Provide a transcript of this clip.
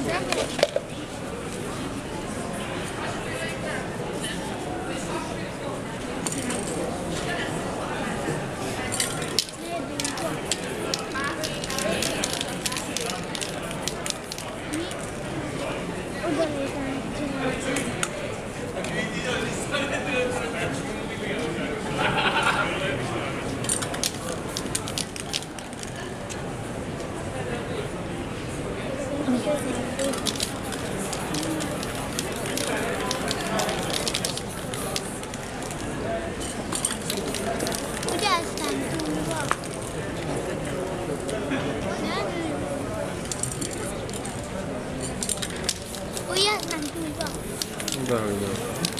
Exatamente. 我也想住过。应该是。